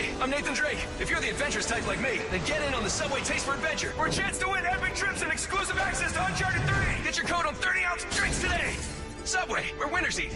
Hey, I'm Nathan Drake. If you're the adventurous type like me, then get in on the Subway Taste for Adventure for a chance to win epic trips and exclusive access to Uncharted 3. Get your code on 30 ounce drinks today. Subway, where winners eat.